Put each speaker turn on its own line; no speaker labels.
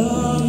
love